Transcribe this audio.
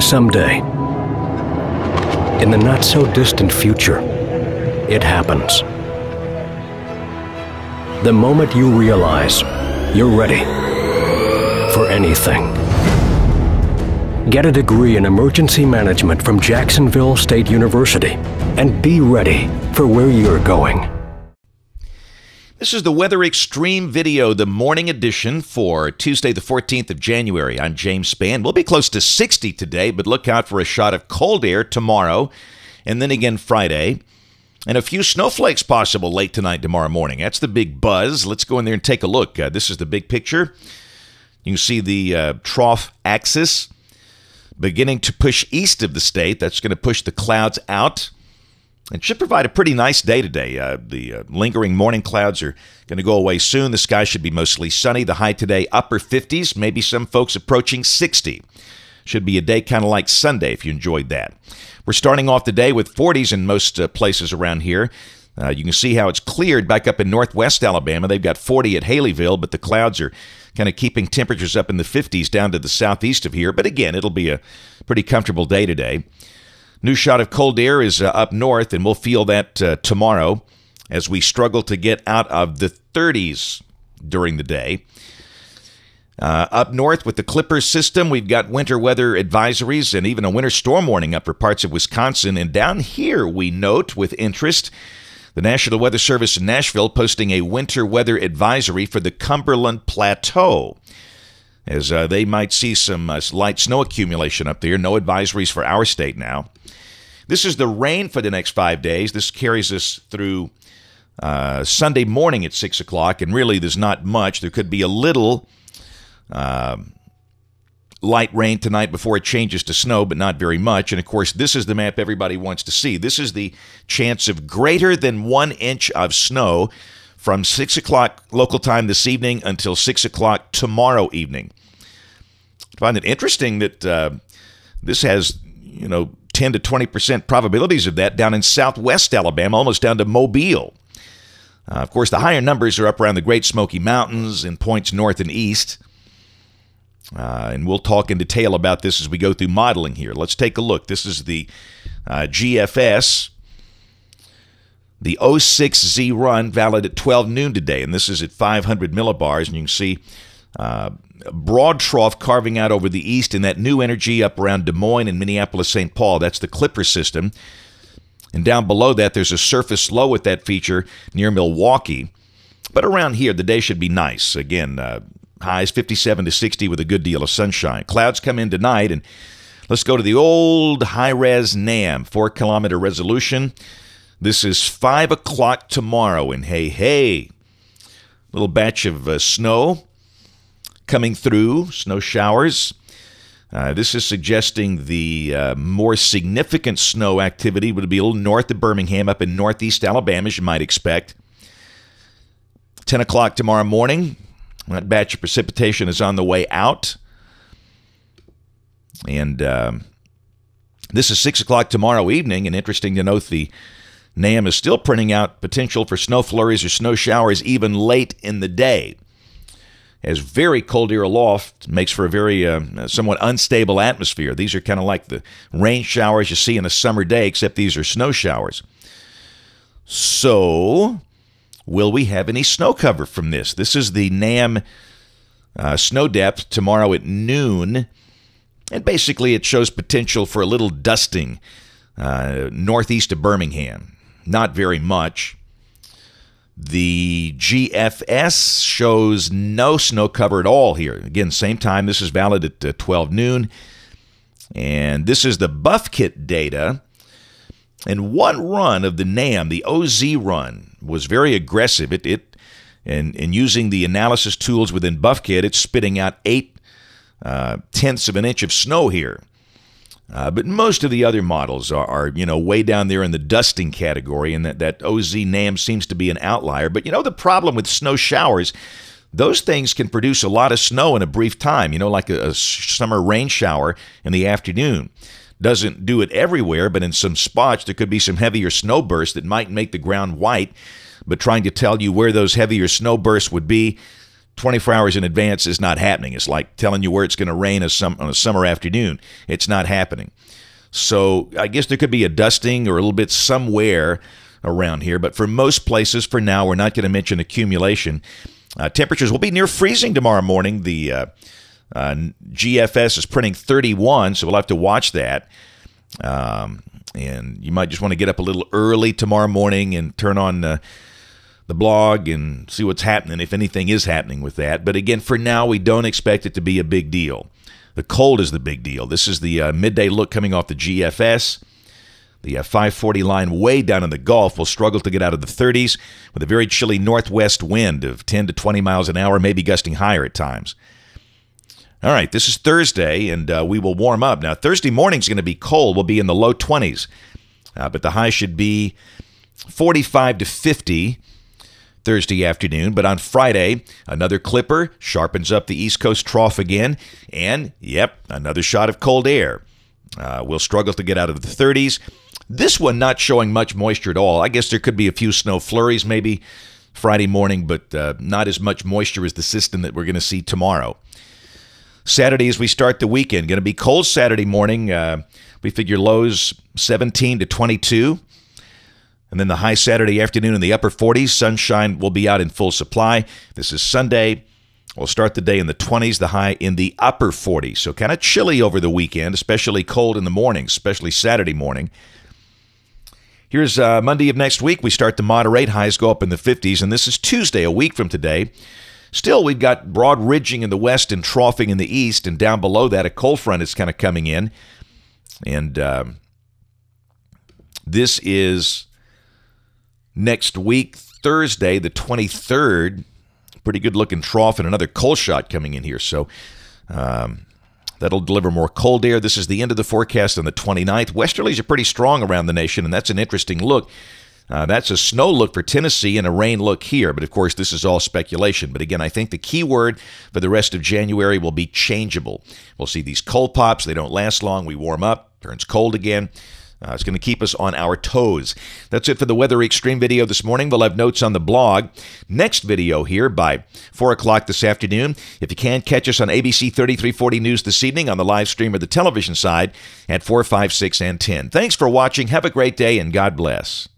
Someday, in the not so distant future, it happens. The moment you realize you're ready for anything. Get a degree in emergency management from Jacksonville State University and be ready for where you're going. This is the Weather Xtreme video, the morning edition for Tuesday, the 14th of January. I'm James Spann. We'll be close to 60 today, but look out for a shot of cold air tomorrow and then again Friday. And a few snowflakes possible late tonight, tomorrow morning. That's the big buzz. Let's go in there and take a look. Uh, this is the big picture. You can see the uh, trough axis beginning to push east of the state. That's going to push the clouds out. It should provide a pretty nice day today. Uh, the uh, lingering morning clouds are going to go away soon. The sky should be mostly sunny. The high today, upper 50s, maybe some folks approaching 60. Should be a day kind of like Sunday if you enjoyed that. We're starting off the day with 40s in most uh, places around here. Uh, you can see how it's cleared back up in northwest Alabama. They've got 40 at Haleyville, but the clouds are kind of keeping temperatures up in the 50s down to the southeast of here. But again, it'll be a pretty comfortable day today. New shot of cold air is uh, up north, and we'll feel that uh, tomorrow as we struggle to get out of the 30s during the day. Uh, up north with the Clippers system, we've got winter weather advisories and even a winter storm warning up for parts of Wisconsin. And down here, we note with interest the National Weather Service in Nashville posting a winter weather advisory for the Cumberland Plateau as uh, they might see some uh, light snow accumulation up there. No advisories for our state now. This is the rain for the next five days. This carries us through uh, Sunday morning at 6 o'clock, and really there's not much. There could be a little uh, light rain tonight before it changes to snow, but not very much. And of course, this is the map everybody wants to see. This is the chance of greater than one inch of snow from 6 o'clock local time this evening until 6 o'clock tomorrow evening. I find it interesting that uh, this has, you know, 10 to 20% probabilities of that down in southwest Alabama, almost down to Mobile. Uh, of course, the higher numbers are up around the Great Smoky Mountains and points north and east. Uh, and we'll talk in detail about this as we go through modeling here. Let's take a look. This is the uh, GFS, the 06Z run, valid at 12 noon today, and this is at 500 millibars. And you can see uh, broad trough carving out over the east and that new energy up around Des Moines and Minneapolis St. Paul. That's the Clipper system. And down below that, there's a surface low with that feature near Milwaukee. But around here, the day should be nice. Again, uh, highs 57 to 60 with a good deal of sunshine. Clouds come in tonight, and let's go to the old high res NAM, four kilometer resolution. This is 5 o'clock tomorrow, and hey, hey, little batch of uh, snow coming through, snow showers. Uh, this is suggesting the uh, more significant snow activity would be a little north of Birmingham, up in northeast Alabama, as you might expect. 10 o'clock tomorrow morning, that batch of precipitation is on the way out. And um, this is 6 o'clock tomorrow evening, and interesting to note the NAM is still printing out potential for snow flurries or snow showers even late in the day as very cold air aloft makes for a very uh, somewhat unstable atmosphere. These are kind of like the rain showers you see in a summer day, except these are snow showers. So, will we have any snow cover from this? This is the NAM uh, snow depth tomorrow at noon. And basically, it shows potential for a little dusting uh, northeast of Birmingham. Not very much. The GFS shows no snow cover at all here. Again, same time. This is valid at uh, 12 noon. And this is the BuffKit data. And one run of the NAM, the 0Z run, was very aggressive. It, it and, and using the analysis tools within BuffKit, it's spitting out eight uh, tenths of an inch of snow here. Uh, but most of the other models are, are, you know, way down there in the dusting category, and that, that 0Z NAM seems to be an outlier. But, you know, the problem with snow showers, those things can produce a lot of snow in a brief time, you know, like a, a summer rain shower in the afternoon. Doesn't do it everywhere, but in some spots, there could be some heavier snow bursts that might make the ground white. but trying to tell you where those heavier snow bursts would be 24 hours in advance is not happening. It's like telling you where it's going to rain on a summer afternoon. It's not happening. So I guess there could be a dusting or a little bit somewhere around here, but for most places, for now, we're not going to mention accumulation. Uh, temperatures will be near freezing tomorrow morning. The uh, uh, GFS is printing 31, so we'll have to watch that. Um, and you might just want to get up a little early tomorrow morning and turn on the, blog and see what's happening, if anything is happening with that. But again, for now, we don't expect it to be a big deal. The cold is the big deal. This is the uh, midday look coming off the GFS. The uh, 540 line way down in the Gulf will struggle to get out of the 30s with a very chilly northwest wind of 10 to 20 miles an hour, maybe gusting higher at times. All right, this is Thursday, and uh, we will warm up. Now, Thursday morning is going to be cold. We'll be in the low 20s, uh, but the high should be 45 to 50 Thursday afternoon. But on Friday, another clipper sharpens up the East Coast trough again, and yep, another shot of cold air. Uh, we'll struggle to get out of the 30s. This one not showing much moisture at all. I guess there could be a few snow flurries maybe Friday morning, but uh, not as much moisture as the system that we're going to see tomorrow. Saturday, as we start the weekend, going to be cold Saturday morning. Uh, we figure lows 17 to 22. And then the high Saturday afternoon in the upper 40s. Sunshine will be out in full supply. This is Sunday. We'll start the day in the 20s, the high in the upper 40s. So kind of chilly over the weekend, especially cold in the morning, especially Saturday morning. Here's uh, Monday of next week. We start to moderate. Highs go up in the 50s. And this is Tuesday, a week from today. Still, we've got broad ridging in the west and troughing in the east, and down below that, a cold front is kind of coming in. And um, this is next week, Thursday, the 23rd. Pretty good looking trough and another cold shot coming in here. So um, that'll deliver more cold air. This is the end of the forecast on the 29th. Westerlies are pretty strong around the nation, and that's an interesting look. Uh, that's a snow look for Tennessee and a rain look here. But of course, this is all speculation. But again, I think the key word for the rest of January will be changeable. We'll see these cold pops. They don't last long. We warm up, turns cold again. Uh, it's going to keep us on our toes. That's it for the Weather Xtreme video this morning. We'll have notes on the blog. Next video here by 4 o'clock this afternoon. If you can, catch us on ABC 3340 News this evening on the live stream or the television side at 4, 5, 6, and 10. Thanks for watching. Have a great day, and God bless.